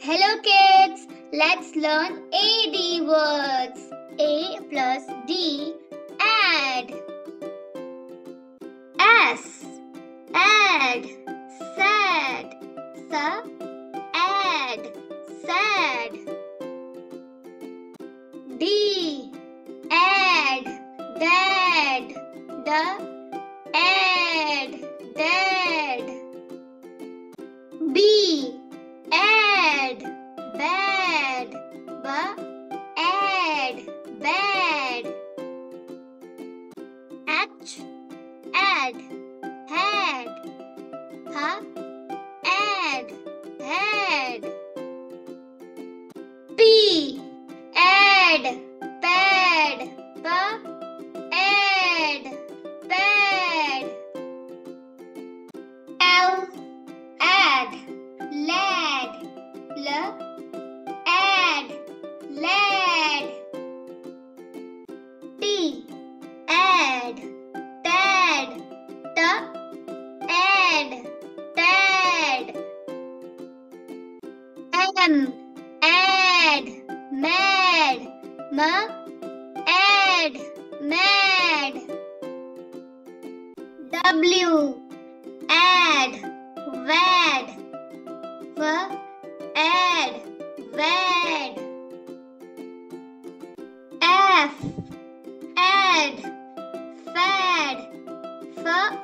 Hello kids, let's learn AD words. A plus D, add. S, add. Sad, sa, add. Sad. D, add. Dad, da, add. Dad. B, add. Bad, ba, add. Bad. H, add. Had, ha, add. Had. P, add. L, add. Lad. T, add. Tad, ta, add. Tad. M, add. Mad, ma, add. Mad. W, add. Wad, F. Add. Fed.